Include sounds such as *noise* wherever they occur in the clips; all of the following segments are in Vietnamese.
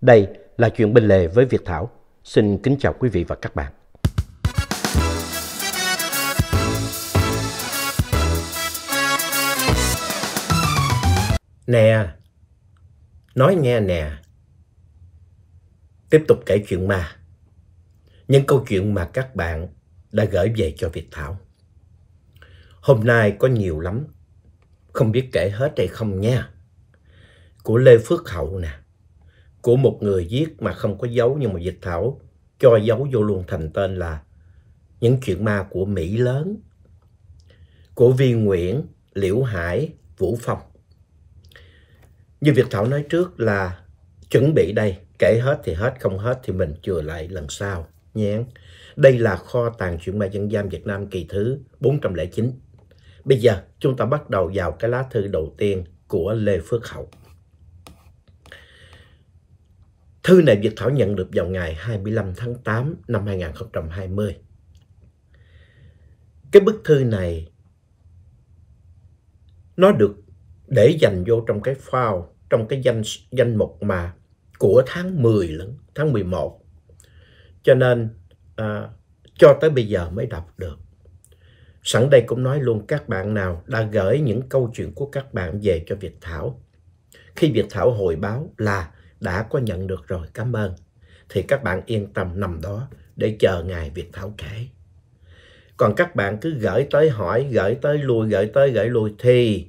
Đây là chuyện bên lề với Việt Thảo. Xin kính chào quý vị và các bạn. Nè, nói nghe nè. Tiếp tục kể chuyện ma. Những câu chuyện mà các bạn đã gửi về cho Việt Thảo. Hôm nay có nhiều lắm, không biết kể hết hay không nha. Của Lê Phước Hậu nè, của một người viết mà không có dấu nhưng mà dịch Thảo cho dấu vô luôn thành tên là Những chuyện ma của Mỹ lớn, của Vi Nguyễn, Liễu Hải, Vũ Phong. Như Việt Thảo nói trước là chuẩn bị đây, kể hết thì hết, không hết thì mình chừa lại lần sau nhé. Đây là kho tàng chuyện ma dân gian Việt Nam kỳ thứ 409. Bây giờ chúng ta bắt đầu vào cái lá thư đầu tiên của Lê Phước Hậu. Thư này Việt Thảo nhận được vào ngày 25 tháng 8 năm 2020. Cái bức thư này nó được để dành vô trong cái file, trong cái danh danh mục mà của tháng 10 lẫn, tháng 11. Cho nên à, cho tới bây giờ mới đọc được. Sẵn đây cũng nói luôn các bạn nào đã gửi những câu chuyện của các bạn về cho Việt Thảo. Khi Việt Thảo hồi báo là đã có nhận được rồi, cảm ơn. Thì các bạn yên tâm nằm đó để chờ ngày Việt Thảo kể. Còn các bạn cứ gửi tới hỏi, gửi tới lui, gửi tới gửi lui thì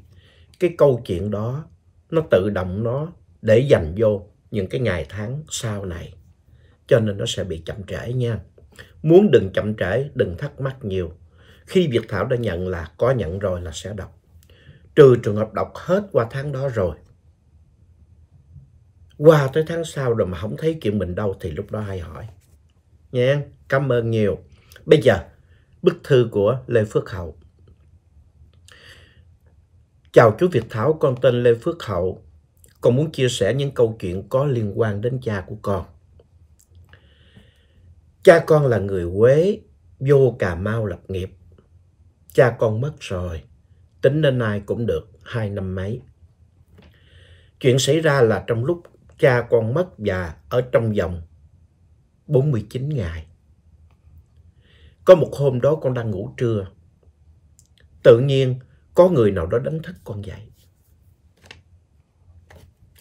cái câu chuyện đó nó tự động nó để dành vô những cái ngày tháng sau này. Cho nên nó sẽ bị chậm trễ nha. Muốn đừng chậm trễ, đừng thắc mắc nhiều. Khi Việt Thảo đã nhận là có nhận rồi là sẽ đọc. Trừ trường hợp đọc hết qua tháng đó rồi. Qua tới tháng sau rồi mà không thấy chuyện mình đâu thì lúc đó hay hỏi. Nha, cảm ơn nhiều. Bây giờ, bức thư của Lê Phước Hậu. Chào chú Việt Thảo, con tên Lê Phước Hậu. Con muốn chia sẻ những câu chuyện có liên quan đến cha của con. Cha con là người Quế, vô Cà Mau lập nghiệp. Cha con mất rồi, tính đến nay cũng được hai năm mấy. Chuyện xảy ra là trong lúc cha con mất và ở trong vòng 49 ngày. Có một hôm đó con đang ngủ trưa. Tự nhiên có người nào đó đánh thức con dậy.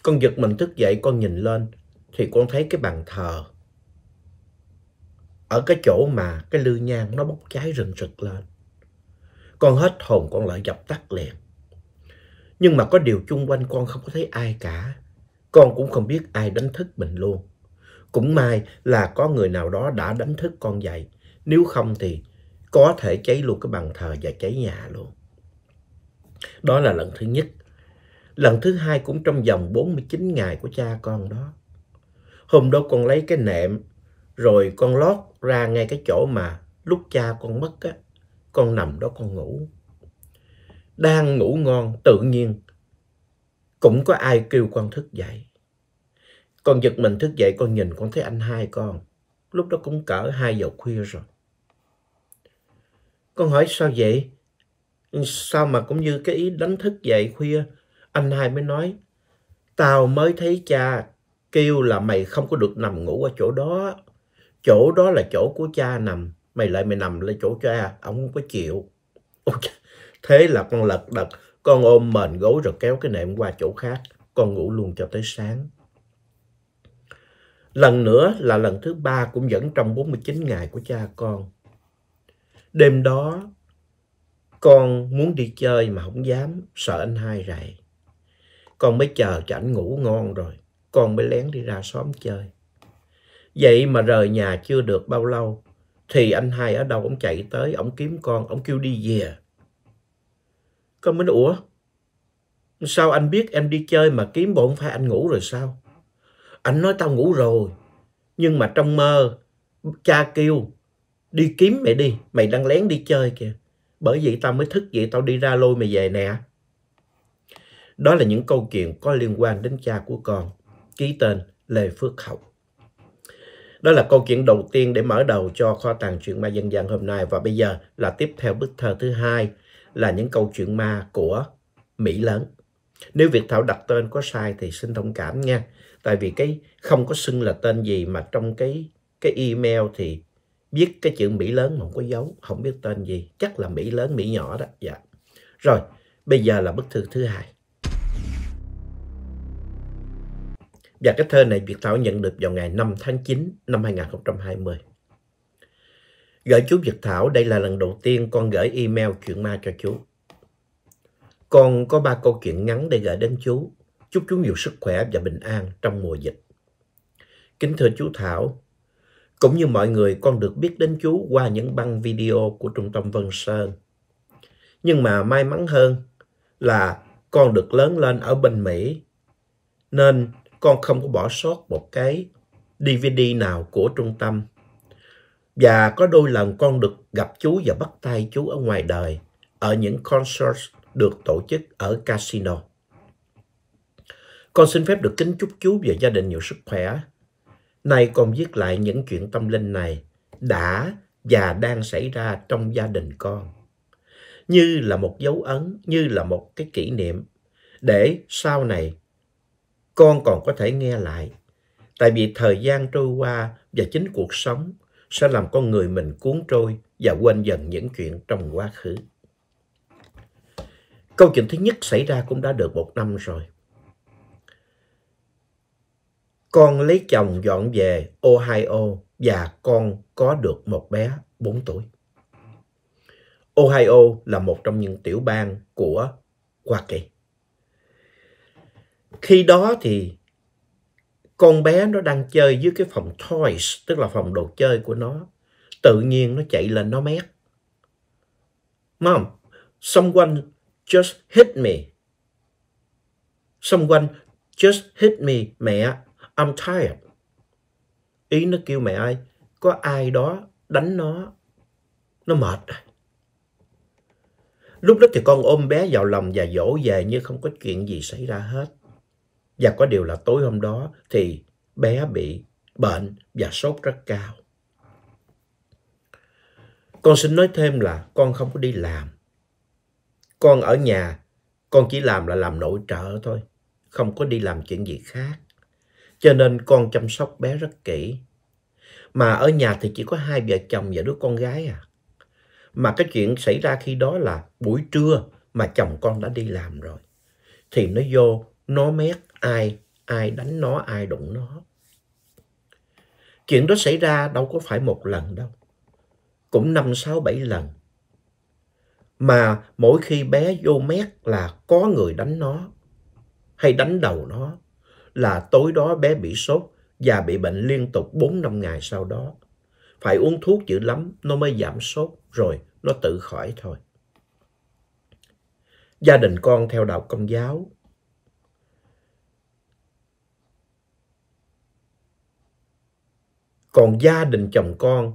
Con giật mình thức dậy, con nhìn lên thì con thấy cái bàn thờ ở cái chỗ mà cái lư nhang nó bốc cháy rừng rực lên. Con hết hồn con lại dập tắt liền. Nhưng mà có điều chung quanh con không có thấy ai cả. Con cũng không biết ai đánh thức mình luôn. Cũng may là có người nào đó đã đánh thức con dậy. Nếu không thì có thể cháy luôn cái bàn thờ và cháy nhà luôn. Đó là lần thứ nhất. Lần thứ hai cũng trong vòng 49 ngày của cha con đó. Hôm đó con lấy cái nệm rồi con lót ra ngay cái chỗ mà lúc cha con mất á, con nằm đó con ngủ. Đang ngủ ngon tự nhiên cũng có ai kêu con thức dậy. Con giật mình thức dậy con nhìn con thấy anh hai con. Lúc đó cũng cỡ 2 giờ khuya rồi. Con hỏi sao vậy? Sao mà cũng như cái ý đánh thức dậy khuya. Anh hai mới nói, tao mới thấy cha kêu là mày không có được nằm ngủ ở chỗ đó. Chỗ đó là chỗ của cha nằm. Mày lại mày nằm lên chỗ cha, ông không có chịu. Thế là con lật đật, con ôm mền gối rồi kéo cái nệm qua chỗ khác. Con ngủ luôn cho tới sáng. Lần nữa là lần thứ ba cũng vẫn trong 49 ngày của cha con. Đêm đó, con muốn đi chơi mà không dám, sợ anh hai rầy. Con mới chờ cho anh ngủ ngon rồi, con mới lén đi ra xóm chơi. Vậy mà rời nhà chưa được bao lâu, thì anh hai ở đâu ông chạy tới, ông kiếm con, ông kêu đi về. Con mới nói, ủa, sao anh biết em đi chơi mà kiếm bộ không phải anh ngủ rồi sao? Anh nói tao ngủ rồi, nhưng mà trong mơ, cha kêu, đi kiếm mày đi, mày đang lén đi chơi kìa. Bởi vậy tao mới thức dậy, tao đi ra lôi mày về nè. Đó là những câu chuyện có liên quan đến cha của con, ký tên Lê Phước Hậu. Đó là câu chuyện đầu tiên để mở đầu cho kho tàng chuyện ma dân gian hôm nay. Và bây giờ là tiếp theo bức thơ thứ hai là những câu chuyện ma của Mỹ lớn. Nếu Việt Thảo đặt tên có sai thì xin thông cảm nha. Tại vì cái không có xưng là tên gì mà trong cái cái email thì viết cái chữ Mỹ lớn mà không có dấu, không biết tên gì. Chắc là Mỹ lớn, Mỹ nhỏ đó. Dạ. Rồi, bây giờ là bức thư thứ hai. Và cái thơ này Việt Thảo nhận được vào ngày 5 tháng 9 năm 2020. Gửi chú Việt Thảo, đây là lần đầu tiên con gửi email chuyện ma cho chú. Con có ba câu chuyện ngắn để gửi đến chú. Chúc chú nhiều sức khỏe và bình an trong mùa dịch. Kính thưa chú Thảo, cũng như mọi người con được biết đến chú qua những băng video của Trung tâm Vân Sơn. Nhưng mà may mắn hơn là con được lớn lên ở bên Mỹ nên con không có bỏ sót một cái DVD nào của trung tâm. Và có đôi lần con được gặp chú và bắt tay chú ở ngoài đời ở những concert được tổ chức ở casino. Con xin phép được kính chúc chú và gia đình nhiều sức khỏe. Nay con viết lại những chuyện tâm linh này đã và đang xảy ra trong gia đình con. Như là một dấu ấn, như là một cái kỷ niệm để sau này con còn có thể nghe lại. Tại vì thời gian trôi qua và chính cuộc sống sẽ làm con người mình cuốn trôi và quên dần những chuyện trong quá khứ. Câu chuyện thứ nhất xảy ra cũng đã được một năm rồi. Con lấy chồng dọn về Ohio và con có được một bé 4 tuổi. Ohio là một trong những tiểu bang của Hoa Kỳ. Khi đó thì con bé nó đang chơi dưới cái phòng toys, tức là phòng đồ chơi của nó. Tự nhiên nó chạy lên nó mét. Mom, someone just hit me. Someone just hit me, mẹ. I'm tired. Ý nó kêu mẹ ơi, có ai đó đánh nó. Nó mệt rồi. Lúc đó thì con ôm bé vào lòng và dỗ về như không có chuyện gì xảy ra hết. Và có điều là tối hôm đó thì bé bị bệnh và sốt rất cao. Con xin nói thêm là con không có đi làm. Con ở nhà, con chỉ làm là làm nội trợ thôi, không có đi làm chuyện gì khác. Cho nên con chăm sóc bé rất kỹ. Mà ở nhà thì chỉ có hai vợ chồng và đứa con gái à. Mà cái chuyện xảy ra khi đó là buổi trưa mà chồng con đã đi làm rồi. Thì nó vô, nó mét ai, ai đánh nó, ai đụng nó. Chuyện đó xảy ra đâu có phải một lần đâu. Cũng năm, sáu, bảy lần. Mà mỗi khi bé vô mét là có người đánh nó hay đánh đầu nó là tối đó bé bị sốt và bị bệnh liên tục 4 năm ngày sau đó. Phải uống thuốc dữ lắm nó mới giảm sốt rồi nó tự khỏi thôi. Gia đình con theo đạo công giáo. Còn gia đình chồng con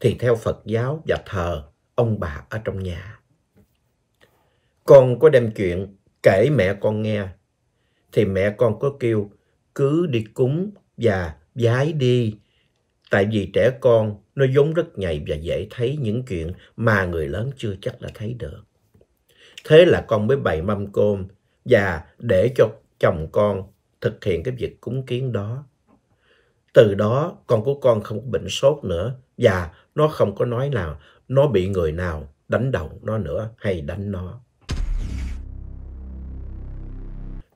thì theo Phật giáo và thờ ông bà ở trong nhà. Con có đem chuyện kể mẹ con nghe, thì mẹ con có kêu cứ đi cúng và giái đi. Tại vì trẻ con nó giống rất nhạy và dễ thấy những chuyện mà người lớn chưa chắc là thấy được. Thế là con mới bày mâm cơm và để cho chồng con thực hiện cái việc cúng kiến đó. Từ đó con của con không có bệnh sốt nữa và nó không có nói nào nó bị người nào đánh đầu nó nữa hay đánh nó.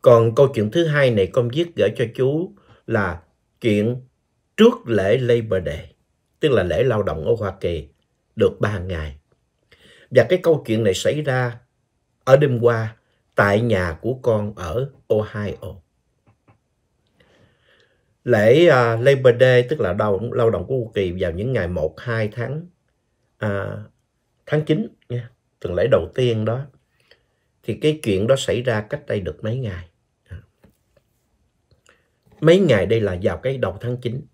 Còn câu chuyện thứ hai này con viết gửi cho chú là chuyện trước lễ Labor Day, tức là lễ lao động ở Hoa Kỳ, được 3 ngày. Và cái câu chuyện này xảy ra ở đêm qua tại nhà của con ở Ohio. Lễ uh, Labor Day tức là đầu lao động của Hoa Kỳ vào những ngày 1, 2 tháng uh, tháng 9 nha, tuần lễ đầu tiên đó. Thì cái chuyện đó xảy ra cách đây được mấy ngày à. mấy ngày đây là vào cái đầu tháng 9.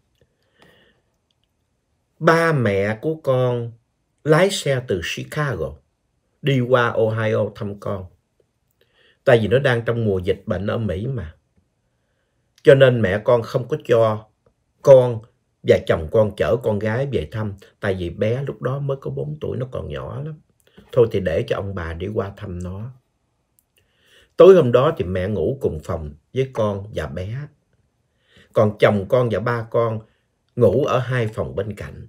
Ba mẹ của con lái xe từ Chicago đi qua Ohio thăm con. Tại vì nó đang trong mùa dịch bệnh ở Mỹ mà. Cho nên mẹ con không có cho con và chồng con chở con gái về thăm. Tại vì bé lúc đó mới có 4 tuổi, nó còn nhỏ lắm. Thôi thì để cho ông bà đi qua thăm nó. Tối hôm đó thì mẹ ngủ cùng phòng với con và bé. Còn chồng con và ba con ngủ ở hai phòng bên cạnh.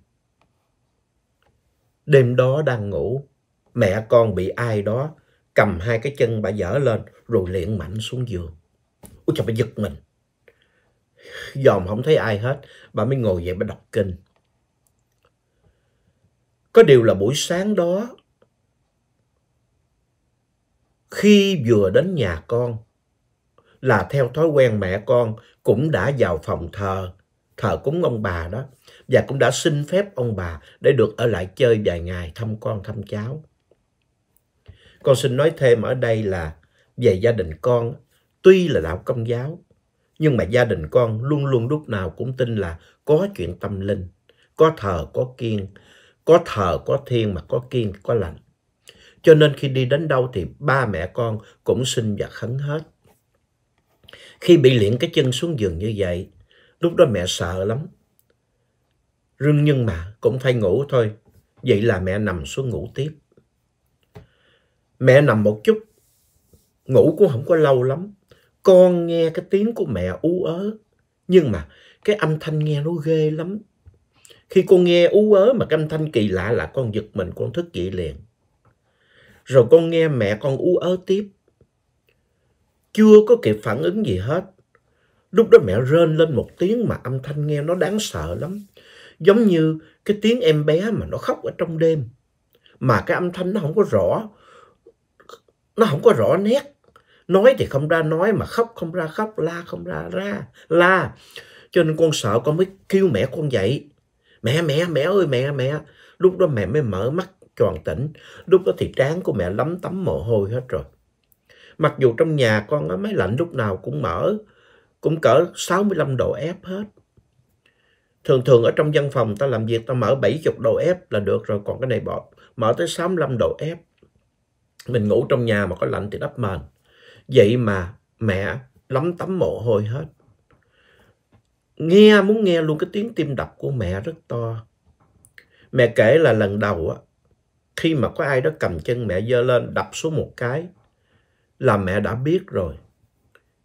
Đêm đó đang ngủ, mẹ con bị ai đó cầm hai cái chân bà dở lên rồi liệng mạnh xuống giường. Ôi trời, bà giật mình. Dòm không thấy ai hết, bà mới ngồi dậy bà đọc kinh. Có điều là buổi sáng đó, khi vừa đến nhà con, là theo thói quen mẹ con cũng đã vào phòng thờ, thờ cúng ông bà đó, và cũng đã xin phép ông bà để được ở lại chơi vài ngày thăm con thăm cháu. Con xin nói thêm ở đây là về gia đình con, tuy là đạo công giáo, nhưng mà gia đình con luôn luôn lúc nào cũng tin là có chuyện tâm linh, có thờ có kiên, có thờ có thiên mà có kiên có lành. Cho nên khi đi đến đâu thì ba mẹ con cũng xin và khấn hết. Khi bị liễn cái chân xuống giường như vậy, lúc đó mẹ sợ lắm. Rưng nhưng mà cũng phải ngủ thôi. Vậy là mẹ nằm xuống ngủ tiếp. Mẹ nằm một chút, ngủ cũng không có lâu lắm. Con nghe cái tiếng của mẹ ú ớ. Nhưng mà cái âm thanh nghe nó ghê lắm. Khi con nghe ú ớ mà cái âm thanh kỳ lạ là con giật mình, con thức dậy liền. Rồi con nghe mẹ con ú ớ tiếp. Chưa có kịp phản ứng gì hết. Lúc đó mẹ rên lên một tiếng mà âm thanh nghe nó đáng sợ lắm. Giống như cái tiếng em bé mà nó khóc ở trong đêm. Mà cái âm thanh nó không có rõ. Nó không có rõ nét. Nói thì không ra nói mà khóc không ra khóc, la không ra ra, la. Cho nên con sợ con mới kêu mẹ con dậy. Mẹ, mẹ, mẹ ơi, mẹ, mẹ. Lúc đó mẹ mới mở mắt tròn tỉnh. Lúc đó thì trán của mẹ lấm tấm mồ hôi hết rồi. Mặc dù trong nhà con á, máy lạnh lúc nào cũng mở, cũng cỡ 65 độ ép hết. Thường thường ở trong văn phòng ta làm việc ta mở 70 độ ép là được rồi, còn cái này bỏ mở tới 65 độ ép Mình ngủ trong nhà mà có lạnh thì đắp mền. Vậy mà mẹ lắm tấm mồ hôi hết. Nghe muốn nghe luôn cái tiếng tim đập của mẹ rất to. Mẹ kể là lần đầu á, khi mà có ai đó cầm chân mẹ dơ lên đập xuống một cái là mẹ đã biết rồi.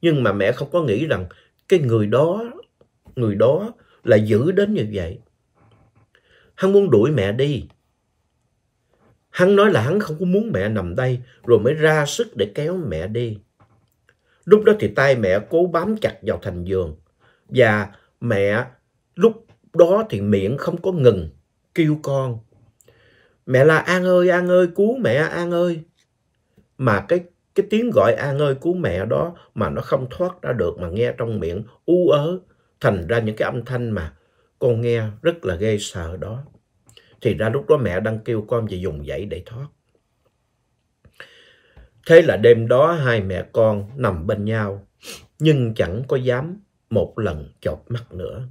Nhưng mà mẹ không có nghĩ rằng cái người đó, người đó là giữ đến như vậy. Hắn muốn đuổi mẹ đi. Hắn nói là hắn không có muốn mẹ nằm đây rồi mới ra sức để kéo mẹ đi. Lúc đó thì tay mẹ cố bám chặt vào thành giường và mẹ lúc đó thì miệng không có ngừng kêu con. Mẹ là An ơi, An ơi, cứu mẹ An ơi. Mà cái cái tiếng gọi An ơi cứu mẹ đó mà nó không thoát ra được mà nghe trong miệng u ớ thành ra những cái âm thanh mà con nghe rất là ghê sợ đó. Thì ra lúc đó mẹ đang kêu con về dùng dãy để thoát. Thế là đêm đó hai mẹ con nằm bên nhau, nhưng chẳng có dám một lần chọt mắt nữa.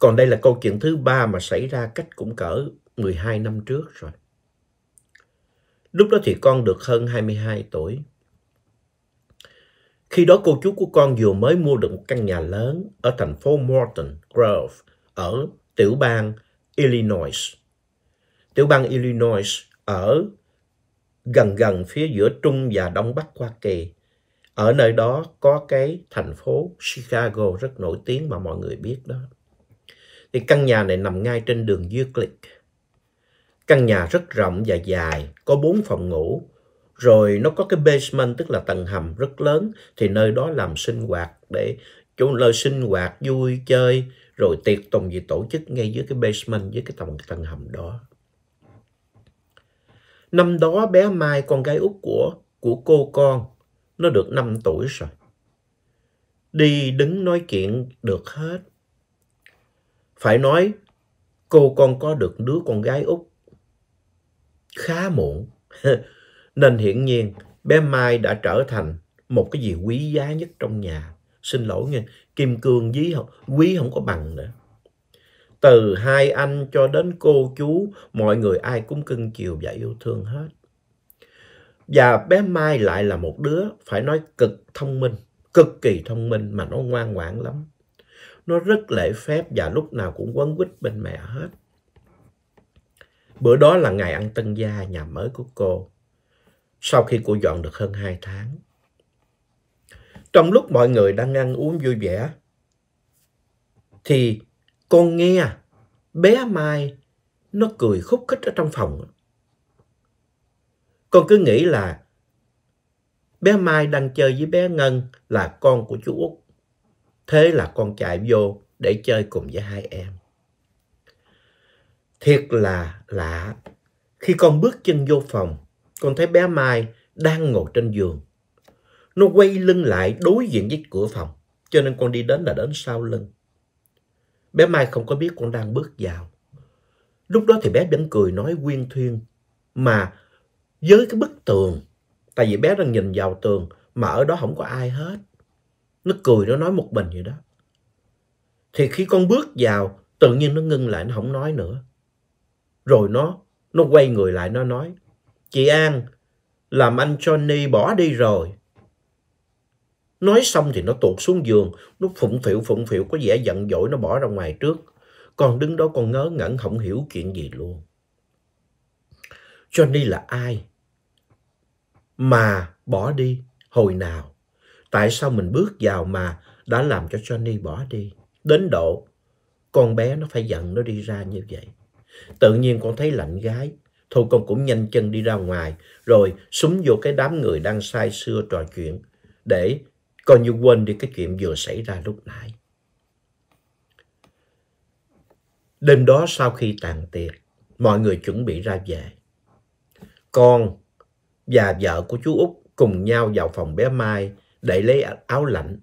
Còn đây là câu chuyện thứ ba mà xảy ra cách cũng cỡ 12 năm trước rồi. Lúc đó thì con được hơn 22 tuổi. Khi đó cô chú của con vừa mới mua được một căn nhà lớn ở thành phố Morton Grove ở tiểu bang Illinois. Tiểu bang Illinois ở gần gần phía giữa Trung và Đông Bắc Hoa Kỳ. Ở nơi đó có cái thành phố Chicago rất nổi tiếng mà mọi người biết đó. Thì căn nhà này nằm ngay trên đường Euclid. Căn nhà rất rộng và dài, có bốn phòng ngủ. Rồi nó có cái basement tức là tầng hầm rất lớn thì nơi đó làm sinh hoạt để chỗ nơi sinh hoạt vui chơi rồi tiệc tùng gì tổ chức ngay dưới cái basement dưới cái tầng tầng hầm đó. Năm đó bé Mai con gái út của của cô con nó được 5 tuổi rồi. Đi đứng nói chuyện được hết. Phải nói cô con có được đứa con gái út khá muộn. *laughs* Nên hiển nhiên bé Mai đã trở thành một cái gì quý giá nhất trong nhà. Xin lỗi nha, kim cương quý không, quý không có bằng nữa. Từ hai anh cho đến cô chú, mọi người ai cũng cưng chiều và yêu thương hết. Và bé Mai lại là một đứa phải nói cực thông minh, cực kỳ thông minh mà nó ngoan ngoãn lắm. Nó rất lễ phép và lúc nào cũng quấn quýt bên mẹ hết. Bữa đó là ngày ăn tân gia nhà mới của cô. Sau khi cô dọn được hơn 2 tháng. Trong lúc mọi người đang ăn uống vui vẻ, thì con nghe bé Mai nó cười khúc khích ở trong phòng. Con cứ nghĩ là bé Mai đang chơi với bé Ngân là con của chú Út. Thế là con chạy vô để chơi cùng với hai em. Thiệt là lạ. Khi con bước chân vô phòng, con thấy bé Mai đang ngồi trên giường. Nó quay lưng lại đối diện với cửa phòng, cho nên con đi đến là đến sau lưng. Bé Mai không có biết con đang bước vào. Lúc đó thì bé vẫn cười nói quyên thuyên, mà với cái bức tường, tại vì bé đang nhìn vào tường, mà ở đó không có ai hết. Nó cười, nó nói một mình vậy đó. Thì khi con bước vào, tự nhiên nó ngưng lại, nó không nói nữa. Rồi nó, nó quay người lại, nó nói, Chị An, làm anh Johnny bỏ đi rồi. Nói xong thì nó tuột xuống giường, nó phụng phịu phụng phịu có vẻ giận dỗi nó bỏ ra ngoài trước. còn đứng đó con ngớ ngẩn không hiểu chuyện gì luôn. Johnny là ai? Mà bỏ đi hồi nào? Tại sao mình bước vào mà đã làm cho Johnny bỏ đi? Đến độ con bé nó phải giận nó đi ra như vậy. Tự nhiên con thấy lạnh gái. Thôi con cũng nhanh chân đi ra ngoài rồi súng vô cái đám người đang say sưa trò chuyện để coi như quên đi cái chuyện vừa xảy ra lúc nãy. Đêm đó sau khi tàn tiệc, mọi người chuẩn bị ra về. Con và vợ của chú Út cùng nhau vào phòng bé Mai để lấy áo lạnh,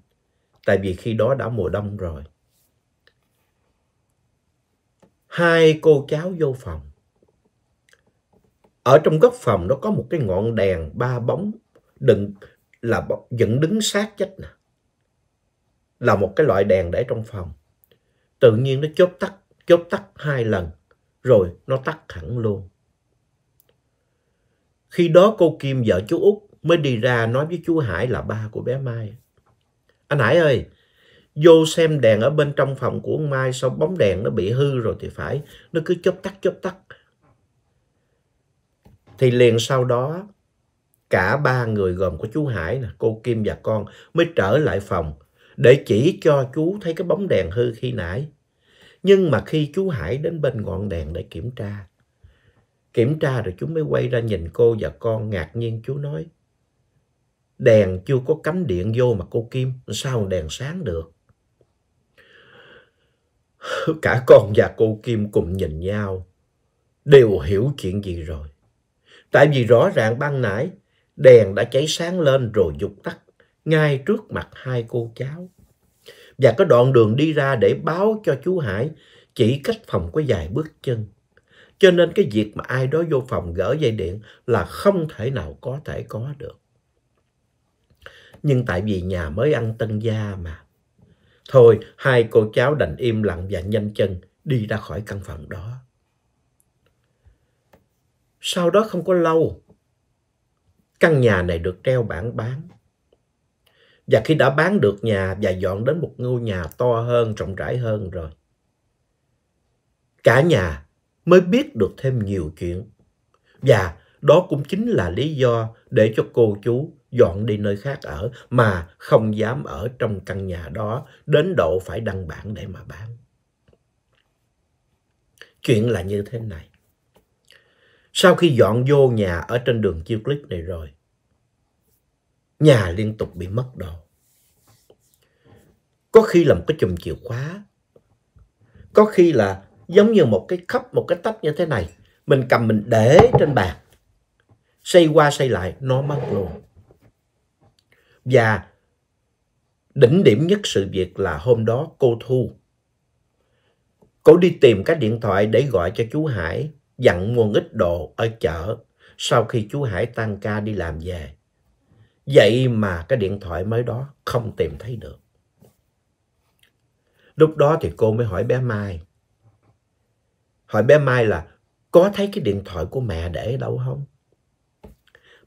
tại vì khi đó đã mùa đông rồi. Hai cô cháu vô phòng. Ở trong góc phòng nó có một cái ngọn đèn ba bóng đựng là vẫn đứng sát chết nè. Là một cái loại đèn để trong phòng. Tự nhiên nó chốt tắt, chốt tắt hai lần, rồi nó tắt hẳn luôn. Khi đó cô Kim vợ chú Út mới đi ra nói với chú Hải là ba của bé Mai. Anh Hải ơi, vô xem đèn ở bên trong phòng của ông Mai sao bóng đèn nó bị hư rồi thì phải, nó cứ chớp tắt chớp tắt. Thì liền sau đó cả ba người gồm có chú Hải, nè, cô Kim và con mới trở lại phòng để chỉ cho chú thấy cái bóng đèn hư khi nãy. Nhưng mà khi chú Hải đến bên ngọn đèn để kiểm tra, kiểm tra rồi chú mới quay ra nhìn cô và con ngạc nhiên chú nói, đèn chưa có cắm điện vô mà cô Kim, sao đèn sáng được? *laughs* Cả con và cô Kim cùng nhìn nhau, đều hiểu chuyện gì rồi. Tại vì rõ ràng ban nãy đèn đã cháy sáng lên rồi dục tắt ngay trước mặt hai cô cháu. Và có đoạn đường đi ra để báo cho chú Hải chỉ cách phòng có vài bước chân. Cho nên cái việc mà ai đó vô phòng gỡ dây điện là không thể nào có thể có được. Nhưng tại vì nhà mới ăn tân gia mà. Thôi, hai cô cháu đành im lặng và nhanh chân đi ra khỏi căn phòng đó. Sau đó không có lâu, căn nhà này được treo bảng bán. Và khi đã bán được nhà và dọn đến một ngôi nhà to hơn, rộng rãi hơn rồi, cả nhà mới biết được thêm nhiều chuyện. Và đó cũng chính là lý do để cho cô chú dọn đi nơi khác ở mà không dám ở trong căn nhà đó đến độ phải đăng bản để mà bán. Chuyện là như thế này. Sau khi dọn vô nhà ở trên đường chiêu clip này rồi, nhà liên tục bị mất đồ. Có khi là một cái chùm chìa khóa, có khi là giống như một cái khắp, một cái tách như thế này. Mình cầm mình để trên bàn, xây qua xây lại, nó mất luôn. Và đỉnh điểm nhất sự việc là hôm đó cô Thu. Cô đi tìm cái điện thoại để gọi cho chú Hải dặn mua ít đồ ở chợ sau khi chú Hải tan ca đi làm về. Vậy mà cái điện thoại mới đó không tìm thấy được. Lúc đó thì cô mới hỏi bé Mai. Hỏi bé Mai là có thấy cái điện thoại của mẹ để đâu không?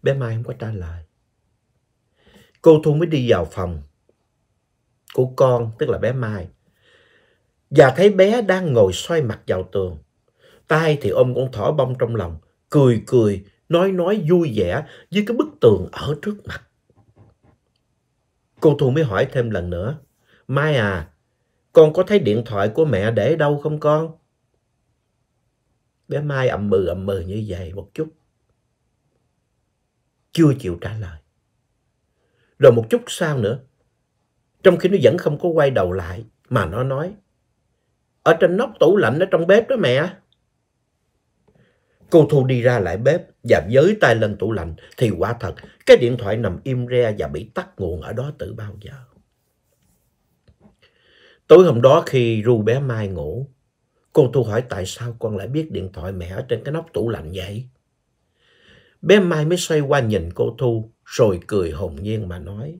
Bé Mai không có trả lời. Cô Thu mới đi vào phòng của con, tức là bé Mai. Và thấy bé đang ngồi xoay mặt vào tường tay thì ôm con thỏ bông trong lòng, cười cười, nói nói vui vẻ với cái bức tường ở trước mặt. Cô Thu mới hỏi thêm lần nữa, Mai à, con có thấy điện thoại của mẹ để đâu không con? Bé Mai ậm mừ ậm mừ như vậy một chút. Chưa chịu trả lời. Rồi một chút sau nữa, trong khi nó vẫn không có quay đầu lại, mà nó nói, ở trên nóc tủ lạnh ở trong bếp đó mẹ. Cô Thu đi ra lại bếp và giới tay lên tủ lạnh thì quả thật cái điện thoại nằm im re và bị tắt nguồn ở đó từ bao giờ. Tối hôm đó khi ru bé Mai ngủ, cô Thu hỏi tại sao con lại biết điện thoại mẹ ở trên cái nóc tủ lạnh vậy? Bé Mai mới xoay qua nhìn cô Thu rồi cười hồn nhiên mà nói.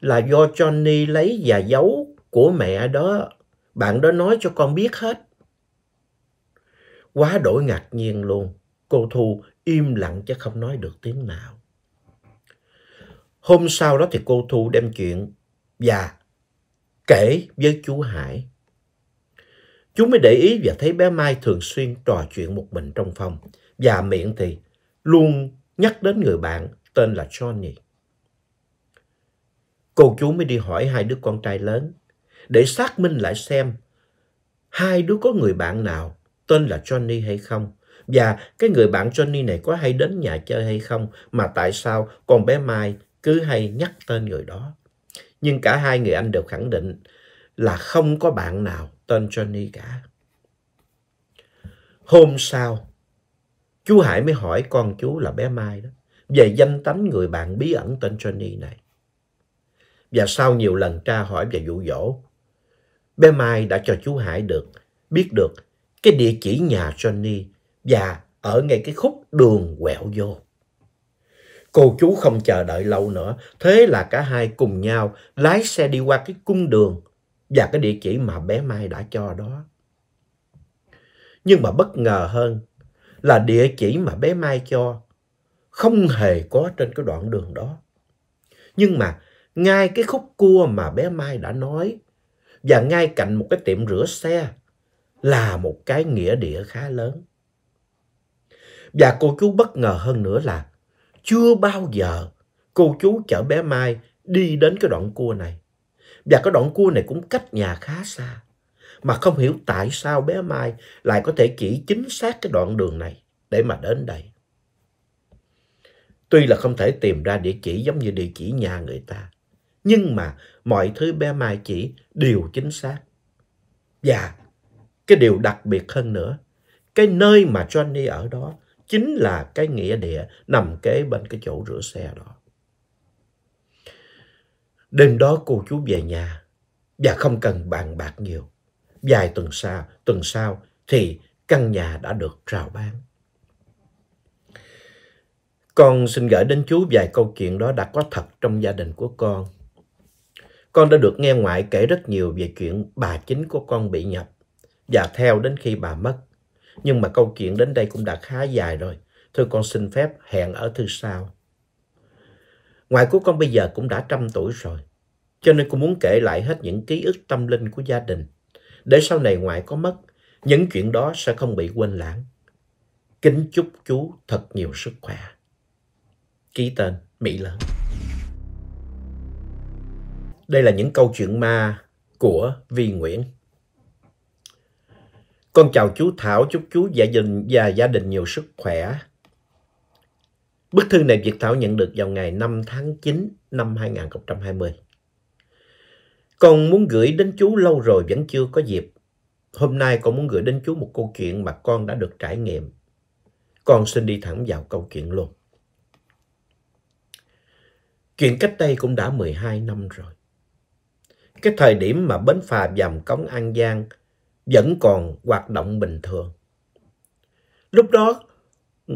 Là do Johnny lấy và giấu của mẹ đó, bạn đó nói cho con biết hết. Quá đổi ngạc nhiên luôn, cô Thu im lặng chứ không nói được tiếng nào. Hôm sau đó thì cô Thu đem chuyện và kể với chú Hải. Chú mới để ý và thấy bé Mai thường xuyên trò chuyện một mình trong phòng và miệng thì luôn nhắc đến người bạn tên là Johnny. Cô chú mới đi hỏi hai đứa con trai lớn để xác minh lại xem hai đứa có người bạn nào tên là Johnny hay không và cái người bạn Johnny này có hay đến nhà chơi hay không mà tại sao con bé Mai cứ hay nhắc tên người đó. Nhưng cả hai người anh đều khẳng định là không có bạn nào tên Johnny cả. Hôm sau, chú Hải mới hỏi con chú là bé Mai đó về danh tánh người bạn bí ẩn tên Johnny này. Và sau nhiều lần tra hỏi và dụ dỗ, bé Mai đã cho chú Hải được biết được cái địa chỉ nhà Johnny và ở ngay cái khúc đường quẹo vô. Cô chú không chờ đợi lâu nữa, thế là cả hai cùng nhau lái xe đi qua cái cung đường và cái địa chỉ mà bé Mai đã cho đó. Nhưng mà bất ngờ hơn là địa chỉ mà bé Mai cho không hề có trên cái đoạn đường đó. Nhưng mà ngay cái khúc cua mà bé Mai đã nói và ngay cạnh một cái tiệm rửa xe là một cái nghĩa địa khá lớn. Và cô chú bất ngờ hơn nữa là chưa bao giờ cô chú chở bé Mai đi đến cái đoạn cua này. Và cái đoạn cua này cũng cách nhà khá xa. Mà không hiểu tại sao bé Mai lại có thể chỉ chính xác cái đoạn đường này để mà đến đây. Tuy là không thể tìm ra địa chỉ giống như địa chỉ nhà người ta. Nhưng mà mọi thứ bé Mai chỉ đều chính xác. Và cái điều đặc biệt hơn nữa, cái nơi mà Johnny ở đó chính là cái nghĩa địa nằm kế bên cái chỗ rửa xe đó. Đêm đó cô chú về nhà và không cần bàn bạc nhiều. Vài tuần sau, tuần sau thì căn nhà đã được rào bán. Con xin gửi đến chú vài câu chuyện đó đã có thật trong gia đình của con. Con đã được nghe ngoại kể rất nhiều về chuyện bà chính của con bị nhập và theo đến khi bà mất. Nhưng mà câu chuyện đến đây cũng đã khá dài rồi. Thôi con xin phép hẹn ở thư sau. Ngoại của con bây giờ cũng đã trăm tuổi rồi. Cho nên con muốn kể lại hết những ký ức tâm linh của gia đình. Để sau này ngoại có mất, những chuyện đó sẽ không bị quên lãng. Kính chúc chú thật nhiều sức khỏe. Ký tên Mỹ Lớn. Đây là những câu chuyện ma của Vi Nguyễn. Con chào chú Thảo, chúc chú gia đình và gia đình nhiều sức khỏe. Bức thư này Việt Thảo nhận được vào ngày 5 tháng 9 năm 2020. Con muốn gửi đến chú lâu rồi vẫn chưa có dịp. Hôm nay con muốn gửi đến chú một câu chuyện mà con đã được trải nghiệm. Con xin đi thẳng vào câu chuyện luôn. Chuyện cách đây cũng đã 12 năm rồi. Cái thời điểm mà bến phà dầm cống An Giang vẫn còn hoạt động bình thường. Lúc đó, ừ,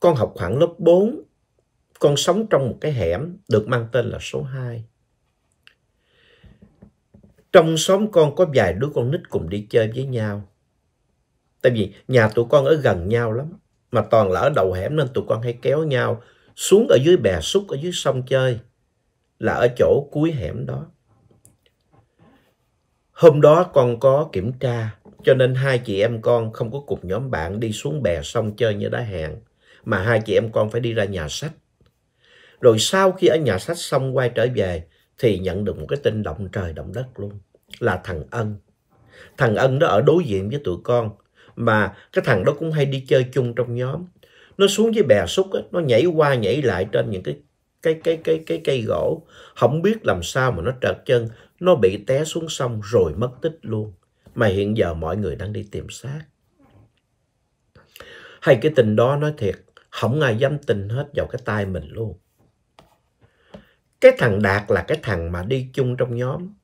con học khoảng lớp 4, con sống trong một cái hẻm được mang tên là số 2. Trong xóm con có vài đứa con nít cùng đi chơi với nhau. Tại vì nhà tụi con ở gần nhau lắm, mà toàn là ở đầu hẻm nên tụi con hay kéo nhau xuống ở dưới bè xúc ở dưới sông chơi là ở chỗ cuối hẻm đó. Hôm đó con có kiểm tra Cho nên hai chị em con không có cùng nhóm bạn đi xuống bè sông chơi như đã hẹn. Mà hai chị em con phải đi ra nhà sách. Rồi sau khi ở nhà sách xong quay trở về thì nhận được một cái tin động trời động đất luôn. Là thằng Ân. Thằng Ân đó ở đối diện với tụi con. Mà cái thằng đó cũng hay đi chơi chung trong nhóm. Nó xuống với bè xúc ấy, nó nhảy qua nhảy lại trên những cái cái cái cái cái cây gỗ không biết làm sao mà nó trợt chân nó bị té xuống sông rồi mất tích luôn. Mà hiện giờ mọi người đang đi tìm xác. Hay cái tình đó nói thiệt không ai dám tin hết vào cái tay mình luôn. Cái thằng đạt là cái thằng mà đi chung trong nhóm.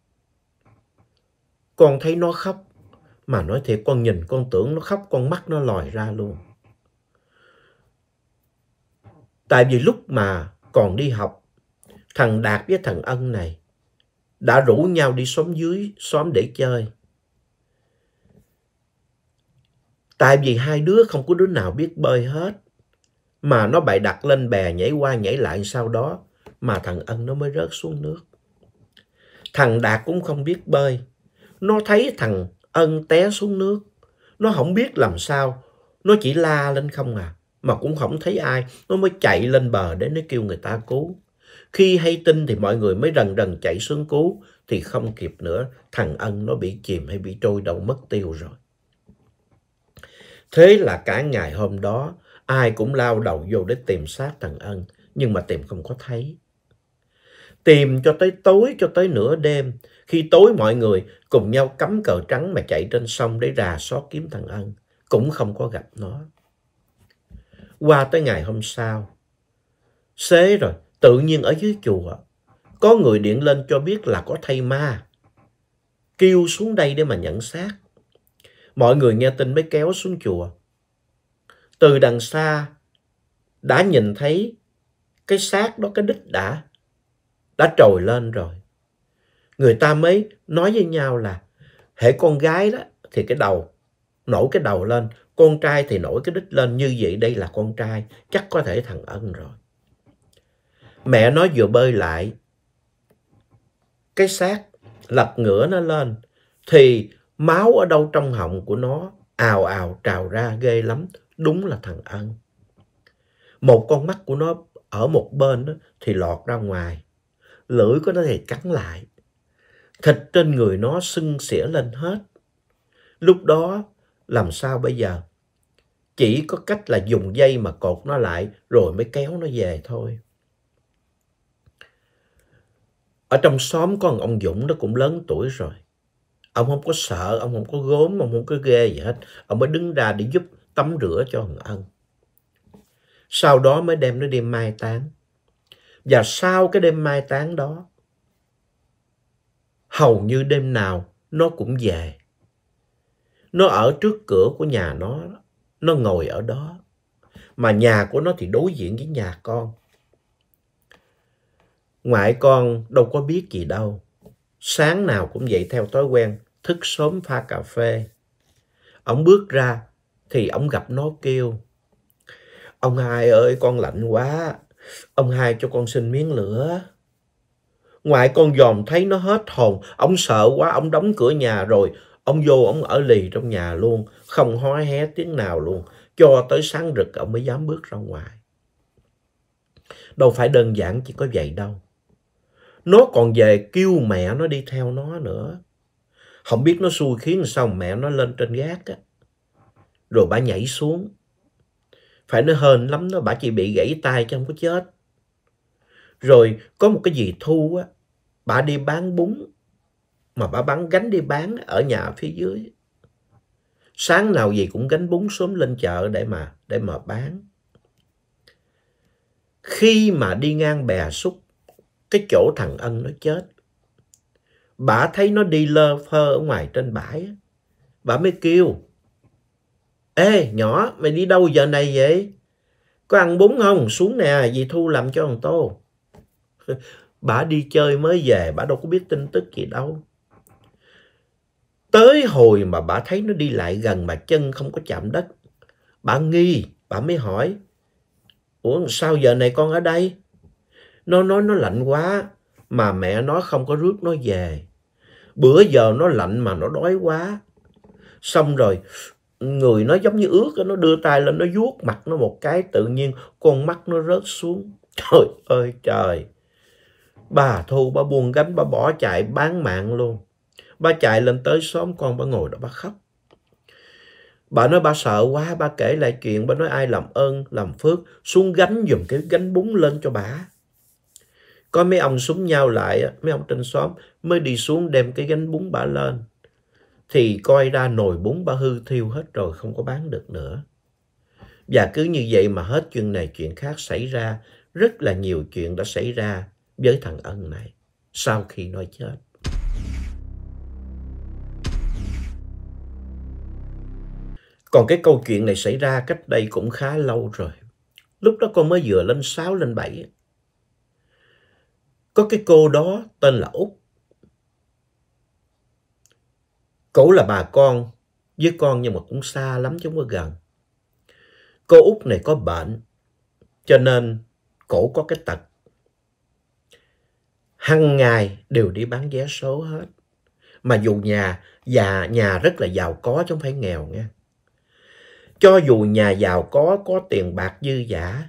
Con thấy nó khóc. Mà nói thiệt con nhìn con tưởng nó khóc con mắt nó lòi ra luôn. Tại vì lúc mà còn đi học, thằng Đạt với thằng Ân này đã rủ nhau đi xóm dưới, xóm để chơi. Tại vì hai đứa không có đứa nào biết bơi hết. Mà nó bày đặt lên bè nhảy qua nhảy lại sau đó mà thằng Ân nó mới rớt xuống nước. Thằng Đạt cũng không biết bơi. Nó thấy thằng Ân té xuống nước. Nó không biết làm sao. Nó chỉ la lên không à mà cũng không thấy ai, nó mới chạy lên bờ để nó kêu người ta cứu. Khi hay tin thì mọi người mới rần rần chạy xuống cứu, thì không kịp nữa, thằng Ân nó bị chìm hay bị trôi đâu mất tiêu rồi. Thế là cả ngày hôm đó, ai cũng lao đầu vô để tìm xác thằng Ân, nhưng mà tìm không có thấy. Tìm cho tới tối, cho tới nửa đêm, khi tối mọi người cùng nhau cắm cờ trắng mà chạy trên sông để rà soát kiếm thằng Ân, cũng không có gặp nó. Qua tới ngày hôm sau, xế rồi, tự nhiên ở dưới chùa, có người điện lên cho biết là có thầy ma. Kêu xuống đây để mà nhận xác. Mọi người nghe tin mới kéo xuống chùa. Từ đằng xa, đã nhìn thấy cái xác đó, cái đích đã, đã trồi lên rồi. Người ta mới nói với nhau là, hệ con gái đó, thì cái đầu, nổi cái đầu lên, con trai thì nổi cái đích lên như vậy đây là con trai, chắc có thể thằng Ân rồi. Mẹ nó vừa bơi lại, cái xác lật ngửa nó lên, thì máu ở đâu trong họng của nó ào ào trào ra ghê lắm, đúng là thằng Ân. Một con mắt của nó ở một bên đó, thì lọt ra ngoài, lưỡi của nó thì cắn lại. Thịt trên người nó sưng xỉa lên hết. Lúc đó làm sao bây giờ? Chỉ có cách là dùng dây mà cột nó lại rồi mới kéo nó về thôi. Ở trong xóm có ông Dũng nó cũng lớn tuổi rồi. Ông không có sợ, ông không có gốm, ông không có ghê gì hết. Ông mới đứng ra để giúp tắm rửa cho thằng Ân. Sau đó mới đem nó đi mai táng. Và sau cái đêm mai táng đó, hầu như đêm nào nó cũng về. Nó ở trước cửa của nhà nó nó ngồi ở đó. Mà nhà của nó thì đối diện với nhà con. Ngoại con đâu có biết gì đâu. Sáng nào cũng dậy theo thói quen, thức sớm pha cà phê. Ông bước ra thì ông gặp nó kêu. Ông hai ơi con lạnh quá, ông hai cho con xin miếng lửa. Ngoại con dòm thấy nó hết hồn, ông sợ quá, ông đóng cửa nhà rồi, Ông vô ông ở lì trong nhà luôn, không hói hé tiếng nào luôn, cho tới sáng rực ông mới dám bước ra ngoài. Đâu phải đơn giản chỉ có vậy đâu. Nó còn về kêu mẹ nó đi theo nó nữa. Không biết nó xui khiến sao mẹ nó lên trên gác á. Rồi bà nhảy xuống. Phải nó hên lắm đó, bà chỉ bị gãy tay chứ không có chết. Rồi có một cái gì thu á, bà đi bán bún mà bà bán gánh đi bán ở nhà phía dưới. Sáng nào gì cũng gánh bún sớm lên chợ để mà để mà bán. Khi mà đi ngang bè xúc, cái chỗ thằng Ân nó chết. Bà thấy nó đi lơ phơ ở ngoài trên bãi. Bà mới kêu. Ê nhỏ, mày đi đâu giờ này vậy? Có ăn bún không? Xuống nè, dì Thu làm cho thằng Tô. *laughs* bà đi chơi mới về, bà đâu có biết tin tức gì đâu. Tới hồi mà bà thấy nó đi lại gần mà chân không có chạm đất. Bà nghi, bà mới hỏi. Ủa sao giờ này con ở đây? Nó nói nó lạnh quá, mà mẹ nó không có rước nó về. Bữa giờ nó lạnh mà nó đói quá. Xong rồi người nó giống như ướt nó đưa tay lên nó vuốt mặt nó một cái tự nhiên con mắt nó rớt xuống. *laughs* Trời ơi trời. Bà thu bà buồn gánh bà bỏ chạy bán mạng luôn. Bà chạy lên tới xóm con bà ngồi đó bà khóc. Bà nói bà sợ quá bà kể lại chuyện bà nói ai làm ơn làm phước xuống gánh dùng cái gánh bún lên cho bà có mấy ông súng nhau lại mấy ông trên xóm mới đi xuống đem cái gánh bún bả lên thì coi ra nồi bún bả hư thiêu hết rồi không có bán được nữa. Và cứ như vậy mà hết chuyện này chuyện khác xảy ra, rất là nhiều chuyện đã xảy ra với thằng Ân này sau khi nó chết. Còn cái câu chuyện này xảy ra cách đây cũng khá lâu rồi. Lúc đó con mới vừa lên 6, lên 7. Có cái cô đó tên là Út. Cổ là bà con với con nhưng mà cũng xa lắm chứ không có gần. Cô út này có bệnh cho nên cổ có cái tật. Hằng ngày đều đi bán vé số hết. Mà dù nhà già nhà rất là giàu có chứ không phải nghèo nha. Cho dù nhà giàu có có tiền bạc dư giả,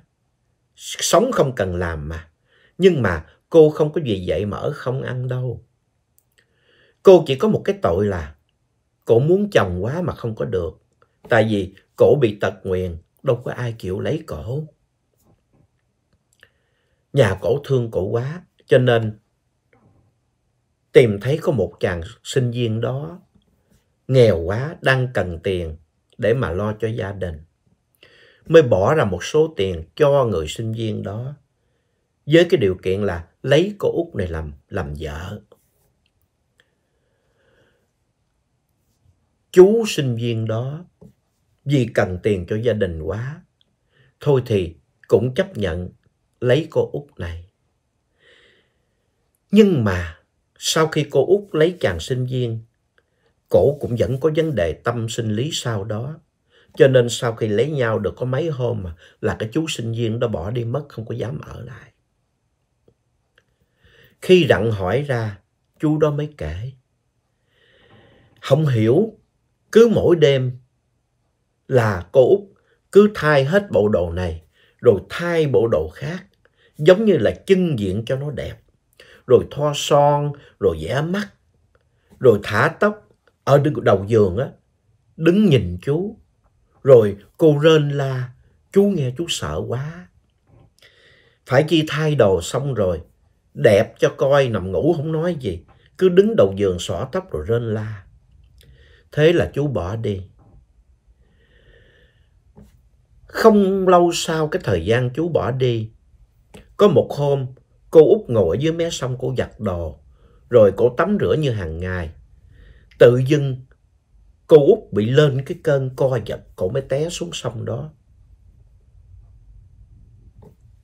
sống không cần làm mà. Nhưng mà cô không có gì vậy mà ở không ăn đâu. Cô chỉ có một cái tội là Cổ muốn chồng quá mà không có được. Tại vì cổ bị tật nguyền, đâu có ai chịu lấy cổ. Nhà cổ thương cổ quá, cho nên tìm thấy có một chàng sinh viên đó nghèo quá, đang cần tiền để mà lo cho gia đình. Mới bỏ ra một số tiền cho người sinh viên đó với cái điều kiện là lấy cô út này làm làm vợ. chú sinh viên đó vì cần tiền cho gia đình quá. Thôi thì cũng chấp nhận lấy cô út này. Nhưng mà sau khi cô út lấy chàng sinh viên, cổ cũng vẫn có vấn đề tâm sinh lý sau đó. Cho nên sau khi lấy nhau được có mấy hôm mà là cái chú sinh viên đó bỏ đi mất không có dám ở lại. Khi rặn hỏi ra, chú đó mới kể. Không hiểu cứ mỗi đêm là cô Út cứ thay hết bộ đồ này rồi thay bộ đồ khác giống như là chân diện cho nó đẹp rồi thoa son rồi vẽ mắt rồi thả tóc ở đầu giường á đứng nhìn chú rồi cô rên la chú nghe chú sợ quá phải chi thay đồ xong rồi đẹp cho coi nằm ngủ không nói gì cứ đứng đầu giường xõa tóc rồi rên la Thế là chú bỏ đi. Không lâu sau cái thời gian chú bỏ đi, có một hôm cô út ngồi dưới mé sông cô giặt đồ, rồi cô tắm rửa như hàng ngày. Tự dưng cô út bị lên cái cơn co giật, cô mới té xuống sông đó.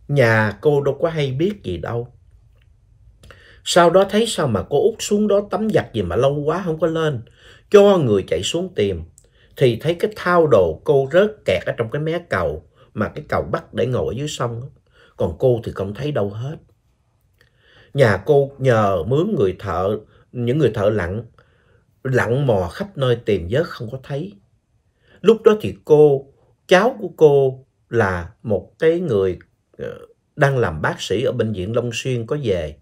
Nhà cô đâu có hay biết gì đâu. Sau đó thấy sao mà cô út xuống đó tắm giặt gì mà lâu quá không có lên, cho người chạy xuống tìm. Thì thấy cái thao đồ cô rớt kẹt ở trong cái mé cầu mà cái cầu bắt để ngồi ở dưới sông còn cô thì không thấy đâu hết. Nhà cô nhờ mướn người thợ, những người thợ lặn lặn mò khắp nơi tìm vớt không có thấy. Lúc đó thì cô, cháu của cô là một cái người ờ, đang làm bác sĩ ở bệnh viện Long Xuyên có về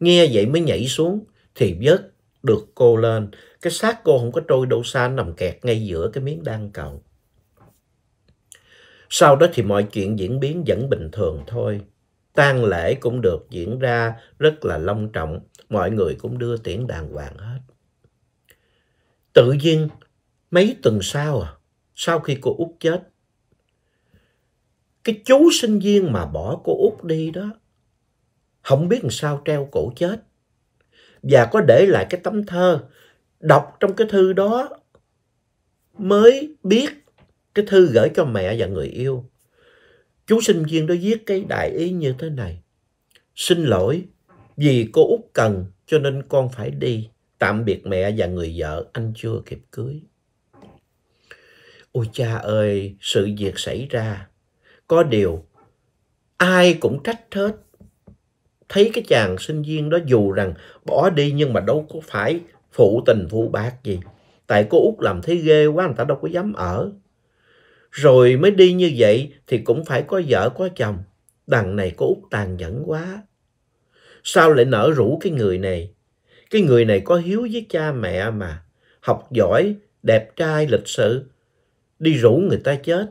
nghe vậy mới nhảy xuống thì vớt được cô lên. Cái xác cô không có trôi đâu xa, nằm kẹt ngay giữa cái miếng đan cầu. Sau đó thì mọi chuyện diễn biến vẫn bình thường thôi. tang lễ cũng được diễn ra rất là long trọng. Mọi người cũng đưa tiễn đàng hoàng hết. Tự nhiên, mấy tuần sau à, sau khi cô út chết, cái chú sinh viên mà bỏ cô út đi đó, không biết làm sao treo cổ chết và có để lại cái tấm thơ. Đọc trong cái thư đó mới biết cái thư gửi cho mẹ và người yêu. Chú sinh viên đó viết cái đại ý như thế này. Xin lỗi, vì cô út cần cho nên con phải đi. Tạm biệt mẹ và người vợ, anh chưa kịp cưới. Ôi cha ơi, sự việc xảy ra. Có điều, ai cũng trách hết thấy cái chàng sinh viên đó dù rằng bỏ đi nhưng mà đâu có phải phụ tình phụ bạc gì. Tại cô út làm thế ghê quá người ta đâu có dám ở. Rồi mới đi như vậy thì cũng phải có vợ có chồng. Đằng này cô út tàn nhẫn quá. Sao lại nở rủ cái người này? Cái người này có hiếu với cha mẹ mà. Học giỏi, đẹp trai, lịch sự. Đi rủ người ta chết.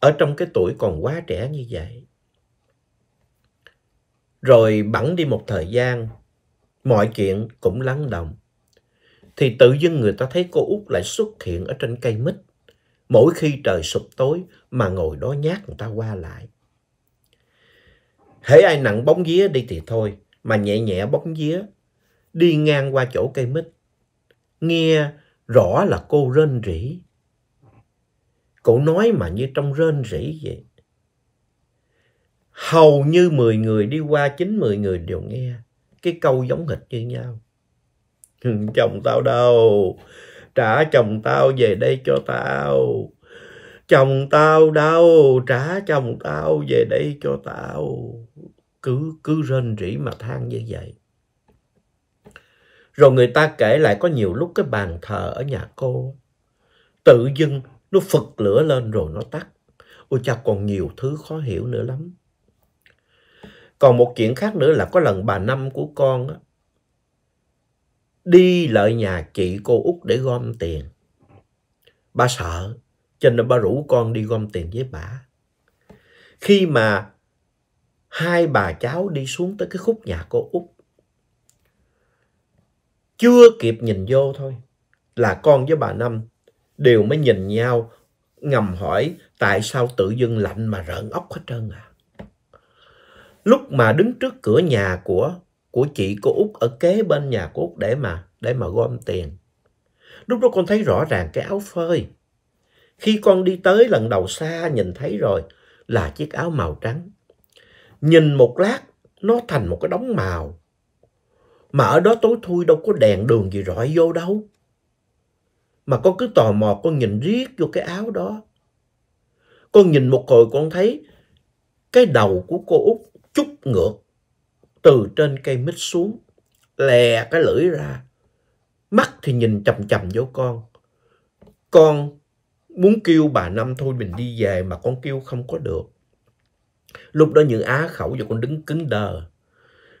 Ở trong cái tuổi còn quá trẻ như vậy. Rồi bẵng đi một thời gian, mọi chuyện cũng lắng động. Thì tự dưng người ta thấy cô út lại xuất hiện ở trên cây mít. Mỗi khi trời sụp tối mà ngồi đó nhát người ta qua lại. Hễ ai nặng bóng vía đi thì thôi, mà nhẹ nhẹ bóng vía, đi ngang qua chỗ cây mít. Nghe rõ là cô rên rỉ. cậu nói mà như trong rên rỉ vậy. Hầu như 10 người đi qua, 9-10 người đều nghe cái câu giống hệt như nhau. Chồng tao đâu? Trả chồng tao về đây cho tao. Chồng tao đâu? Trả chồng tao về đây cho tao. Cứ cứ rên rỉ mà than như vậy. Rồi người ta kể lại có nhiều lúc cái bàn thờ ở nhà cô tự dưng nó phật lửa lên rồi nó tắt. Ôi cha còn nhiều thứ khó hiểu nữa lắm. Còn một chuyện khác nữa là có lần bà Năm của con á, đi lại nhà chị cô út để gom tiền. Bà sợ, cho nên bà rủ con đi gom tiền với bà. Khi mà hai bà cháu đi xuống tới cái khúc nhà cô út, chưa kịp nhìn vô thôi, là con với bà Năm đều mới nhìn nhau ngầm hỏi tại sao tự dưng lạnh mà rợn ốc hết trơn à. Lúc mà đứng trước cửa nhà của của chị, cô út ở kế bên nhà cô út để mà để mà gom tiền. Lúc đó con thấy rõ ràng cái áo phơi. Khi con đi tới lần đầu xa nhìn thấy rồi là chiếc áo màu trắng. Nhìn một lát, nó thành một cái đống màu. Mà ở đó tối thui đâu có đèn đường gì rọi vô đâu. Mà con cứ tò mò, con nhìn riết vô cái áo đó. Con nhìn một hồi, con thấy cái đầu của cô út chút ngược từ trên cây mít xuống, lè cái lưỡi ra. Mắt thì nhìn chầm chầm vô con. Con muốn kêu bà Năm thôi mình đi về mà con kêu không có được. Lúc đó những á khẩu và con đứng cứng đờ.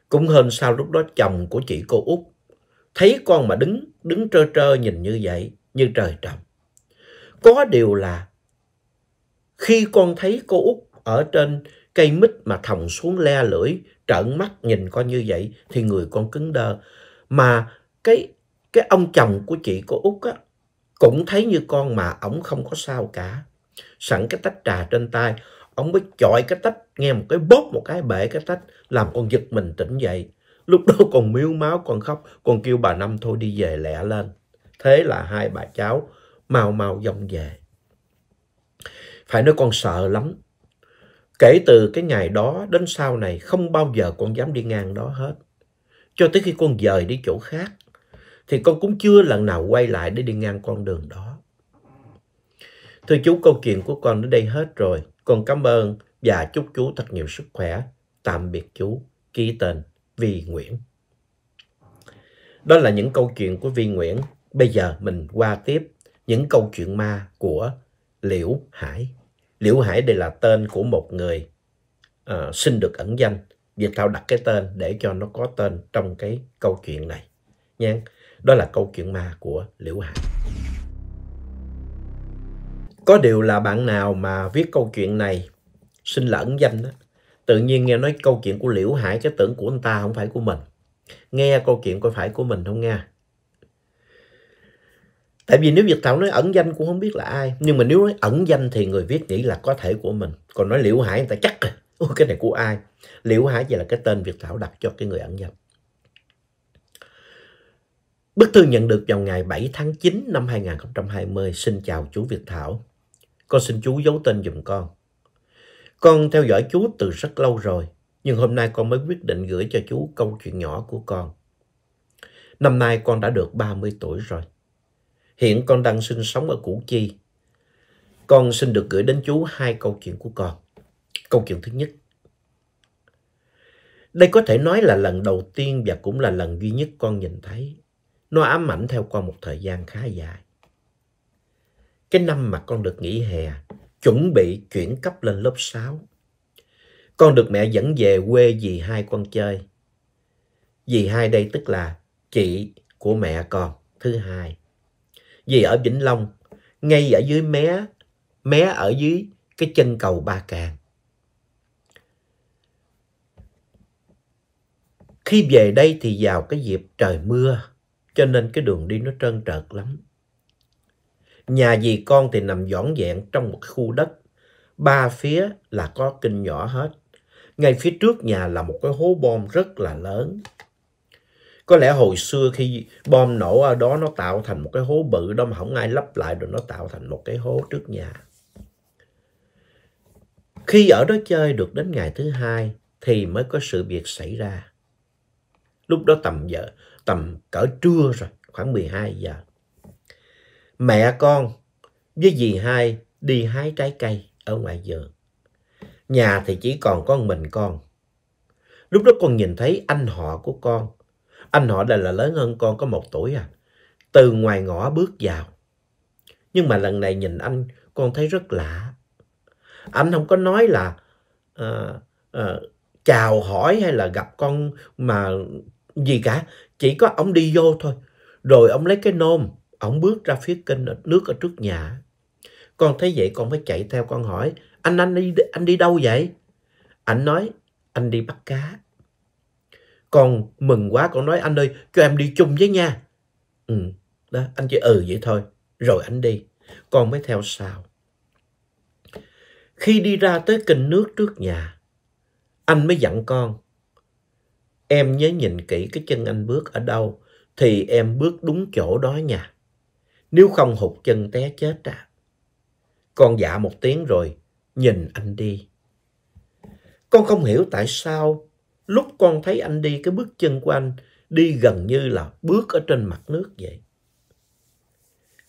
Cũng hơn sao lúc đó chồng của chị cô út thấy con mà đứng đứng trơ trơ nhìn như vậy, như trời trồng. Có điều là khi con thấy cô út ở trên cây mít mà thòng xuống le lưỡi, trợn mắt nhìn con như vậy thì người con cứng đơ. Mà cái cái ông chồng của chị cô Út á, cũng thấy như con mà ổng không có sao cả. Sẵn cái tách trà trên tay, ổng mới chọi cái tách, nghe một cái bóp một cái bể cái tách, làm con giật mình tỉnh dậy. Lúc đó còn miếu máu, còn khóc, còn kêu bà Năm thôi đi về lẹ lên. Thế là hai bà cháu mau mau dòng về. Phải nói con sợ lắm. Kể từ cái ngày đó đến sau này không bao giờ con dám đi ngang đó hết. Cho tới khi con dời đi chỗ khác thì con cũng chưa lần nào quay lại để đi ngang con đường đó. Thưa chú, câu chuyện của con đến đây hết rồi. Con cảm ơn và chúc chú thật nhiều sức khỏe. Tạm biệt chú. Ký tên Vi Nguyễn. Đó là những câu chuyện của Vi Nguyễn. Bây giờ mình qua tiếp những câu chuyện ma của Liễu Hải. Liễu Hải đây là tên của một người uh, xin được ẩn danh. Việt Thảo đặt cái tên để cho nó có tên trong cái câu chuyện này. Nha. Đó là câu chuyện ma của Liễu Hải. Có điều là bạn nào mà viết câu chuyện này xin là ẩn danh đó, tự nhiên nghe nói câu chuyện của Liễu Hải cái tưởng của anh ta không phải của mình. Nghe câu chuyện có phải của mình không nha. Tại vì nếu Việt Thảo nói ẩn danh cũng không biết là ai. Nhưng mà nếu nói ẩn danh thì người viết nghĩ là có thể của mình. Còn nói Liễu Hải người ta chắc rồi. Ôi *laughs* cái này của ai? Liễu Hải vậy là cái tên Việt Thảo đặt cho cái người ẩn danh. Bức thư nhận được vào ngày 7 tháng 9 năm 2020. Xin chào chú Việt Thảo. Con xin chú giấu tên dùm con. Con theo dõi chú từ rất lâu rồi. Nhưng hôm nay con mới quyết định gửi cho chú câu chuyện nhỏ của con. Năm nay con đã được 30 tuổi rồi. Hiện con đang sinh sống ở Củ Chi. Con xin được gửi đến chú hai câu chuyện của con. Câu chuyện thứ nhất. Đây có thể nói là lần đầu tiên và cũng là lần duy nhất con nhìn thấy nó ám ảnh theo con một thời gian khá dài. Cái năm mà con được nghỉ hè, chuẩn bị chuyển cấp lên lớp 6. Con được mẹ dẫn về quê dì hai con chơi. Dì hai đây tức là chị của mẹ con, thứ hai vì ở Vĩnh Long, ngay ở dưới mé, mé ở dưới cái chân cầu Ba Càng. Khi về đây thì vào cái dịp trời mưa, cho nên cái đường đi nó trơn trợt lắm. Nhà dì con thì nằm dọn dẹn trong một khu đất, ba phía là có kinh nhỏ hết. Ngay phía trước nhà là một cái hố bom rất là lớn. Có lẽ hồi xưa khi bom nổ ở đó nó tạo thành một cái hố bự đó mà không ai lấp lại rồi nó tạo thành một cái hố trước nhà. Khi ở đó chơi được đến ngày thứ hai thì mới có sự việc xảy ra. Lúc đó tầm giờ, tầm cỡ trưa rồi, khoảng 12 giờ. Mẹ con với dì hai đi hái trái cây ở ngoài vườn. Nhà thì chỉ còn có mình con. Lúc đó con nhìn thấy anh họ của con. Anh họ đây là lớn hơn con có một tuổi à. Từ ngoài ngõ bước vào. Nhưng mà lần này nhìn anh con thấy rất lạ. Anh không có nói là uh, uh, chào hỏi hay là gặp con mà gì cả. Chỉ có ông đi vô thôi. Rồi ông lấy cái nôm. Ông bước ra phía kênh nước ở trước nhà. Con thấy vậy con phải chạy theo con hỏi. Anh anh đi, anh đi đâu vậy? Anh nói anh đi bắt cá. Con mừng quá con nói anh ơi cho em đi chung với nha. Ừ, đó, anh chỉ ừ vậy thôi. Rồi anh đi. Con mới theo sau. Khi đi ra tới kênh nước trước nhà, anh mới dặn con. Em nhớ nhìn kỹ cái chân anh bước ở đâu thì em bước đúng chỗ đó nha. Nếu không hụt chân té chết à. Con dạ một tiếng rồi, nhìn anh đi. Con không hiểu tại sao lúc con thấy anh đi cái bước chân của anh đi gần như là bước ở trên mặt nước vậy.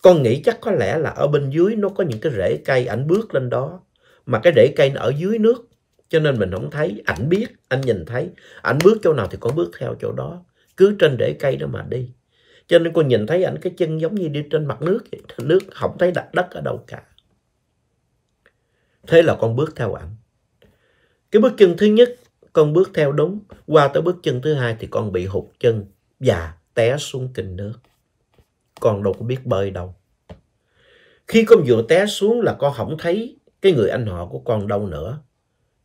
Con nghĩ chắc có lẽ là ở bên dưới nó có những cái rễ cây ảnh bước lên đó. Mà cái rễ cây nó ở dưới nước. Cho nên mình không thấy. Ảnh biết, anh nhìn thấy. Ảnh bước chỗ nào thì con bước theo chỗ đó. Cứ trên rễ cây đó mà đi. Cho nên con nhìn thấy ảnh cái chân giống như đi trên mặt nước vậy. Nước không thấy đặt đất ở đâu cả. Thế là con bước theo ảnh. Cái bước chân thứ nhất con bước theo đúng. Qua tới bước chân thứ hai thì con bị hụt chân và té xuống kinh nước. Con đâu có biết bơi đâu. Khi con vừa té xuống là con không thấy cái người anh họ của con đâu nữa.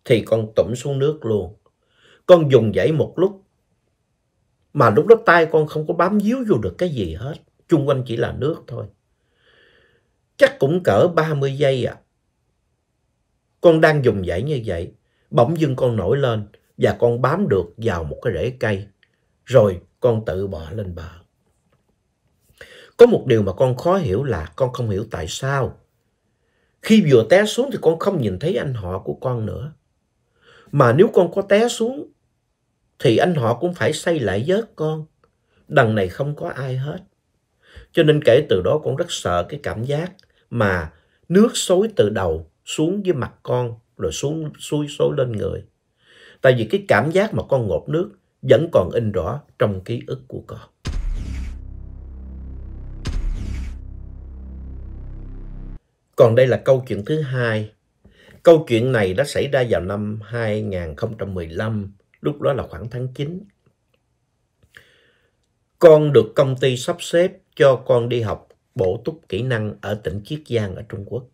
Thì con tụm xuống nước luôn. Con dùng dãy một lúc. Mà lúc đó tay con không có bám víu vô được cái gì hết. chung quanh chỉ là nước thôi. Chắc cũng cỡ 30 giây à. Con đang dùng dãy như vậy. Bỗng dưng con nổi lên và con bám được vào một cái rễ cây. Rồi con tự bò lên bờ. Có một điều mà con khó hiểu là con không hiểu tại sao. Khi vừa té xuống thì con không nhìn thấy anh họ của con nữa. Mà nếu con có té xuống thì anh họ cũng phải xây lại vớt con. Đằng này không có ai hết. Cho nên kể từ đó con rất sợ cái cảm giác mà nước xối từ đầu xuống với mặt con rồi xuống xuôi xối lên người. Tại vì cái cảm giác mà con ngộp nước vẫn còn in rõ trong ký ức của con. Còn đây là câu chuyện thứ hai. Câu chuyện này đã xảy ra vào năm 2015, lúc đó là khoảng tháng 9. Con được công ty sắp xếp cho con đi học bổ túc kỹ năng ở tỉnh Chiết Giang ở Trung Quốc.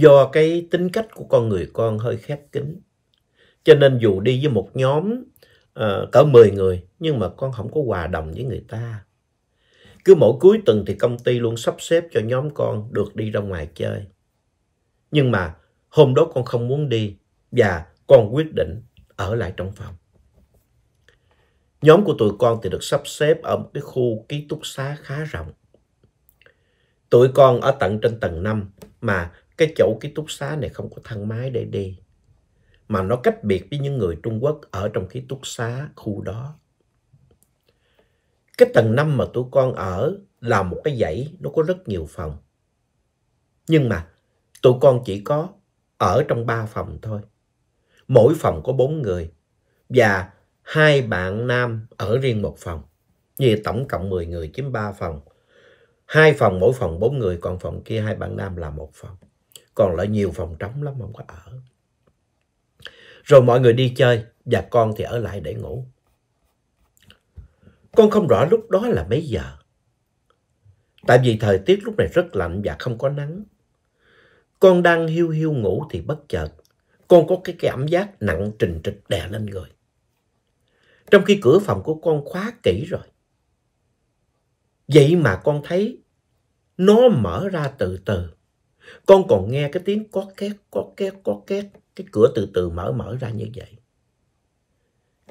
Do cái tính cách của con người con hơi khép kín, cho nên dù đi với một nhóm uh, cỡ 10 người, nhưng mà con không có hòa đồng với người ta. Cứ mỗi cuối tuần thì công ty luôn sắp xếp cho nhóm con được đi ra ngoài chơi. Nhưng mà hôm đó con không muốn đi và con quyết định ở lại trong phòng. Nhóm của tụi con thì được sắp xếp ở một cái khu ký túc xá khá rộng. Tụi con ở tận trên tầng 5 mà cái chỗ ký túc xá này không có thang máy để đi. Mà nó cách biệt với những người Trung Quốc ở trong ký túc xá khu đó. Cái tầng năm mà tụi con ở là một cái dãy, nó có rất nhiều phòng. Nhưng mà tụi con chỉ có ở trong ba phòng thôi. Mỗi phòng có bốn người. Và hai bạn nam ở riêng một phòng. Như tổng cộng 10 người chiếm 3 phòng. Hai phòng mỗi phòng 4 người, còn phòng kia hai bạn nam là một phòng. Còn lại nhiều phòng trống lắm không có ở. Rồi mọi người đi chơi và con thì ở lại để ngủ. Con không rõ lúc đó là mấy giờ. Tại vì thời tiết lúc này rất lạnh và không có nắng. Con đang hiu hiu ngủ thì bất chợt, con có cái cảm giác nặng trình trịch đè lên người. Trong khi cửa phòng của con khóa kỹ rồi. Vậy mà con thấy nó mở ra từ từ. Con còn nghe cái tiếng có két, có két, có két. Cái cửa từ từ mở mở ra như vậy.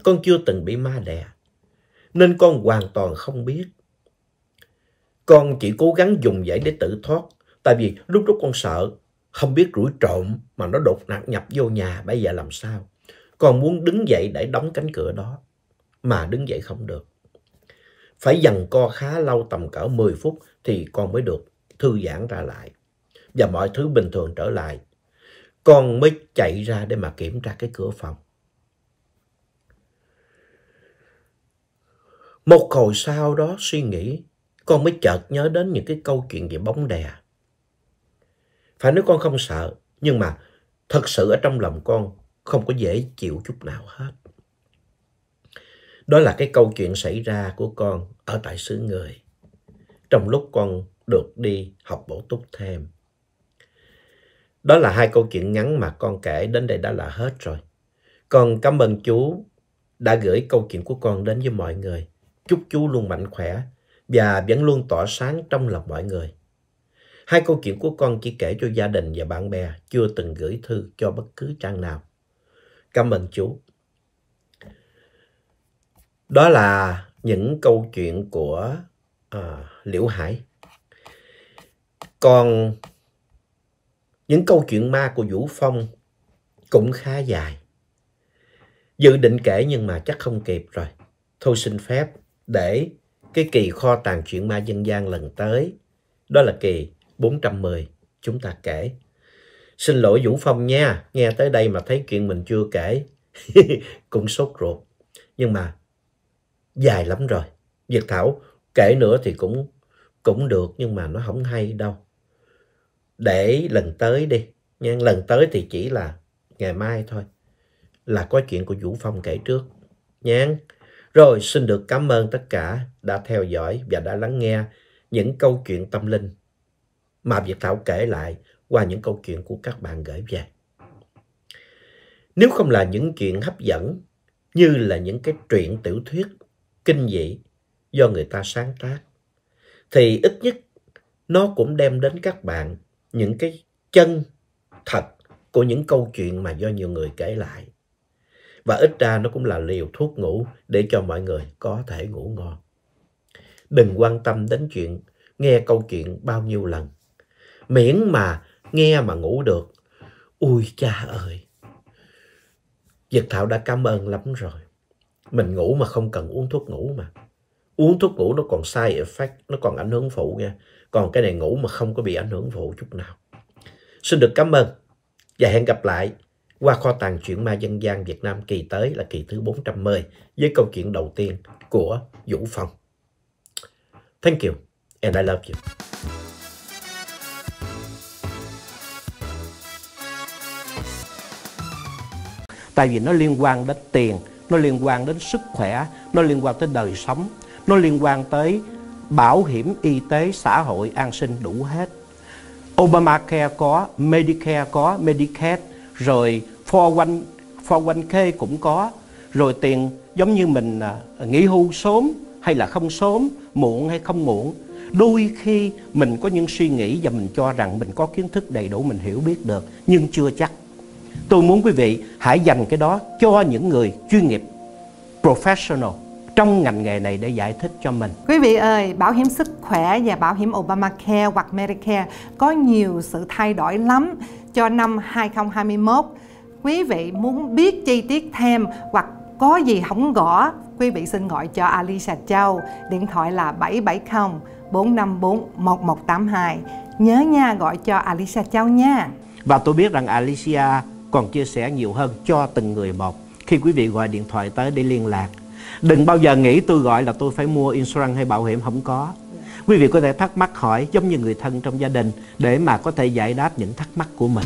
Con chưa từng bị ma đè. Nên con hoàn toàn không biết. Con chỉ cố gắng dùng dãy để tự thoát. Tại vì lúc đó con sợ. Không biết rủi trộm mà nó đột nạt nhập vô nhà. Bây giờ làm sao? Con muốn đứng dậy để đóng cánh cửa đó. Mà đứng dậy không được. Phải dằn co khá lâu tầm cỡ 10 phút thì con mới được thư giãn ra lại. Và mọi thứ bình thường trở lại. Con mới chạy ra để mà kiểm tra cái cửa phòng. Một hồi sau đó suy nghĩ, con mới chợt nhớ đến những cái câu chuyện về bóng đè. Phải nói con không sợ, nhưng mà thật sự ở trong lòng con không có dễ chịu chút nào hết. Đó là cái câu chuyện xảy ra của con ở tại xứ người. Trong lúc con được đi học bổ túc thêm. Đó là hai câu chuyện ngắn mà con kể đến đây đã là hết rồi. Con cảm ơn chú đã gửi câu chuyện của con đến với mọi người. Chúc chú luôn mạnh khỏe và vẫn luôn tỏa sáng trong lòng mọi người. Hai câu chuyện của con chỉ kể cho gia đình và bạn bè, chưa từng gửi thư cho bất cứ trang nào. Cảm ơn chú. Đó là những câu chuyện của à, Liễu Hải. Còn những câu chuyện ma của Vũ Phong cũng khá dài. Dự định kể nhưng mà chắc không kịp rồi. Thôi xin phép để cái kỳ kho tàng chuyện ma dân gian lần tới. Đó là kỳ 410 chúng ta kể. Xin lỗi Vũ Phong nha, nghe tới đây mà thấy chuyện mình chưa kể. *laughs* cũng sốt ruột. Nhưng mà dài lắm rồi. Việt Thảo kể nữa thì cũng cũng được nhưng mà nó không hay đâu. Để lần tới đi. nhưng Lần tới thì chỉ là ngày mai thôi. Là có chuyện của Vũ Phong kể trước. Nha. Rồi xin được cảm ơn tất cả đã theo dõi và đã lắng nghe những câu chuyện tâm linh mà Việt Thảo kể lại qua những câu chuyện của các bạn gửi về. Nếu không là những chuyện hấp dẫn, như là những cái truyện tiểu thuyết, kinh dị do người ta sáng tác, thì ít nhất nó cũng đem đến các bạn những cái chân thật của những câu chuyện mà do nhiều người kể lại. Và ít ra nó cũng là liều thuốc ngủ để cho mọi người có thể ngủ ngon. Đừng quan tâm đến chuyện nghe câu chuyện bao nhiêu lần. Miễn mà nghe mà ngủ được. Ui cha ơi! Dịch Thảo đã cảm ơn lắm rồi. Mình ngủ mà không cần uống thuốc ngủ mà. Uống thuốc ngủ nó còn sai effect, nó còn ảnh hưởng phụ nha. Còn cái này ngủ mà không có bị ảnh hưởng phụ chút nào. Xin được cảm ơn và hẹn gặp lại qua kho tàng chuyện ma dân gian Việt Nam kỳ tới là kỳ thứ 410 với câu chuyện đầu tiên của Vũ Phong. Thank you and I love you. Tại vì nó liên quan đến tiền, nó liên quan đến sức khỏe, nó liên quan tới đời sống, nó liên quan tới bảo hiểm y tế, xã hội, an sinh đủ hết. Obamacare có, Medicare có, Medicaid, rồi 401, 401k cũng có, rồi tiền giống như mình à, nghỉ hưu sớm hay là không sớm, muộn hay không muộn. Đôi khi mình có những suy nghĩ và mình cho rằng mình có kiến thức đầy đủ mình hiểu biết được, nhưng chưa chắc. Tôi muốn quý vị hãy dành cái đó cho những người chuyên nghiệp, professional trong ngành nghề này để giải thích cho mình. Quý vị ơi, bảo hiểm sức khỏe và bảo hiểm Obamacare hoặc Medicare có nhiều sự thay đổi lắm cho năm 2021. Quý vị muốn biết chi tiết thêm hoặc có gì không gõ, quý vị xin gọi cho Alicia Châu, điện thoại là 770 454 1182. Nhớ nha, gọi cho Alicia Châu nha. Và tôi biết rằng Alicia còn chia sẻ nhiều hơn cho từng người một khi quý vị gọi điện thoại tới để liên lạc. Đừng bao giờ nghĩ tôi gọi là tôi phải mua insurance hay bảo hiểm, không có. Quý vị có thể thắc mắc hỏi giống như người thân trong gia đình để mà có thể giải đáp những thắc mắc của mình.